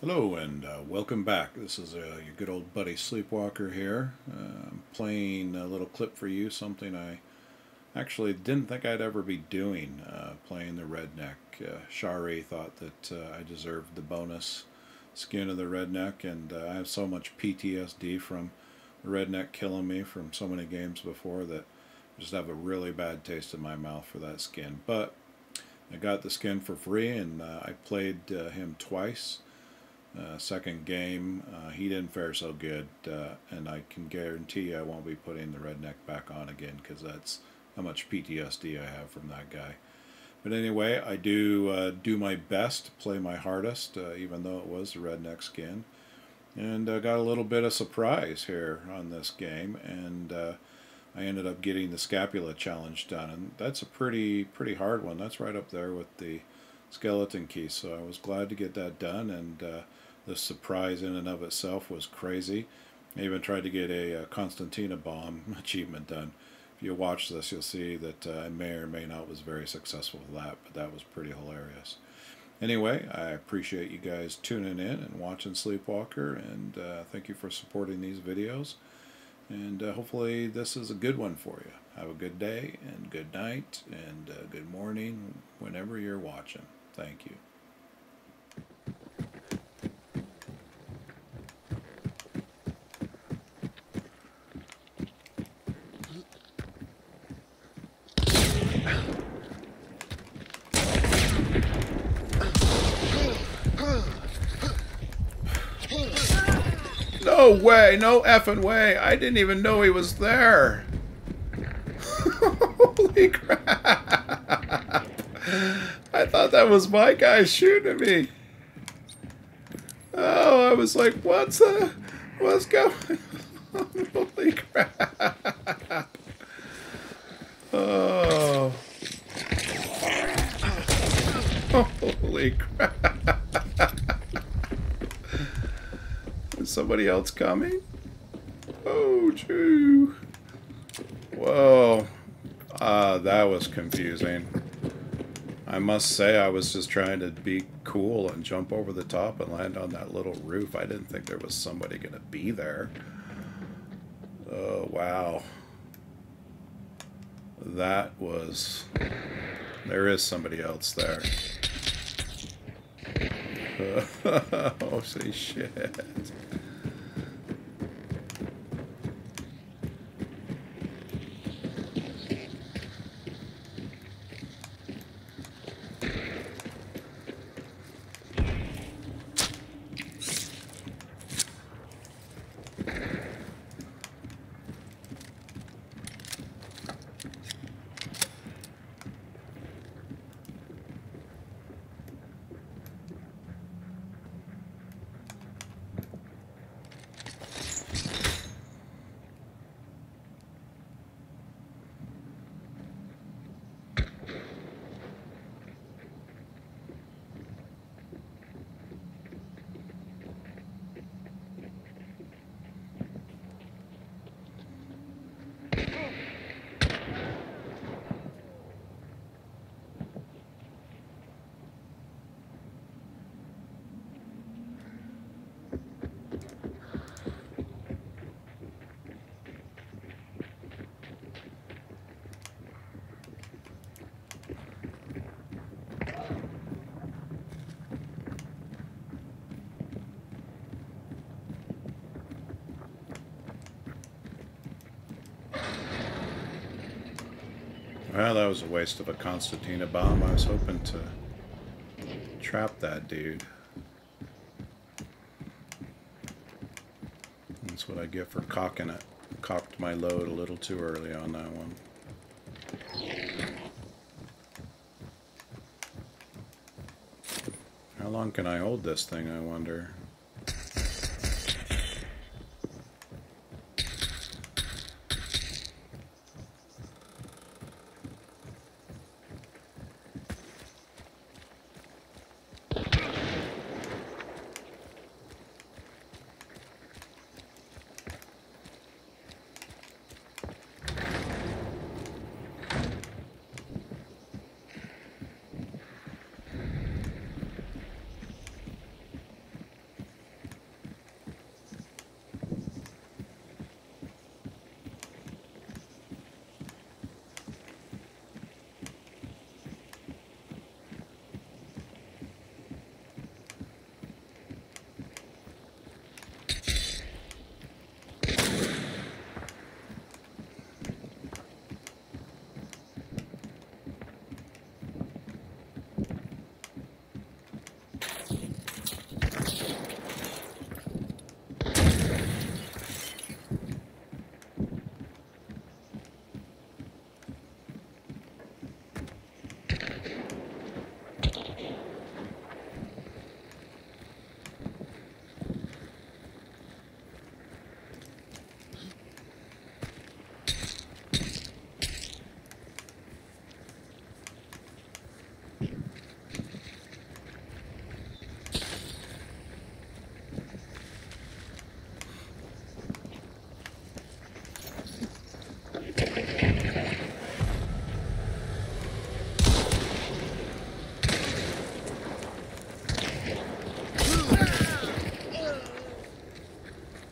Hello and uh, welcome back. This is uh, your good old buddy Sleepwalker here. Uh, I'm playing a little clip for you, something I actually didn't think I'd ever be doing, uh, playing the Redneck. Uh, Shari thought that uh, I deserved the bonus skin of the Redneck, and uh, I have so much PTSD from the Redneck killing me from so many games before that I just have a really bad taste in my mouth for that skin. But I got the skin for free, and I played him twice. Uh, second game, uh, he didn't fare so good, uh, and I can guarantee I won't be putting the redneck back on again because that's how much PTSD I have from that guy. But anyway, I do uh, do my best play my hardest, uh, even though it was the redneck skin, and I got a little bit of surprise here on this game, and I ended up getting the scapula challenge done, and that's a pretty pretty hard one. That's right up there with the skeleton key, so I was glad to get that done, and the surprise in and of itself was crazy. I even tried to get a, a Constantina bomb achievement done. If you watch this, you'll see that uh, I may or may not was very successful with that, but that was pretty hilarious. Anyway, I appreciate you guys tuning in and watching Sleepwalker, and uh, thank you for supporting these videos. And uh, hopefully this is a good one for you. Have a good day, and good night, and uh, good morning, whenever you're watching. Thank you. No way, no effing way. I didn't even know he was there. Holy crap. I thought that was my guy shooting at me. Oh, I was like, what's uh, what's going on? Holy crap. Oh. Holy crap. Is somebody else coming? Oh, true. Whoa. Ah, uh, that was confusing. I must say I was just trying to be cool and jump over the top and land on that little roof. I didn't think there was somebody going to be there. Oh, wow. That was... There is somebody else there. oh, say shit. Well, that was a waste of a Constantina bomb. I was hoping to trap that dude. That's what I get for cocking it. Cocked my load a little too early on that one. How long can I hold this thing, I wonder?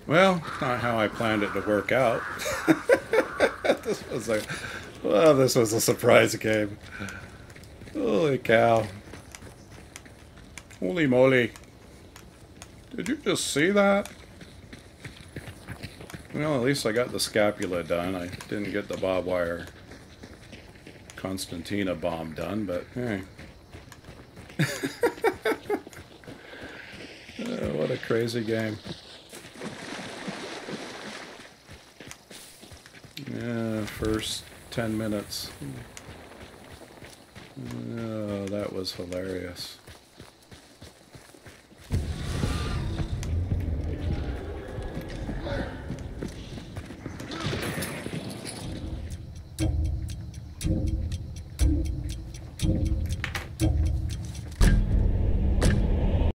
Well, not how I planned it to work out. this was a well, this was a surprise game. Holy cow. Holy moly. Did you just see that? Well, at least I got the scapula done. I didn't get the barbed wire Constantina bomb done, but hey. oh, what a crazy game. Yeah, first 10 minutes. Hmm. Oh, that was hilarious.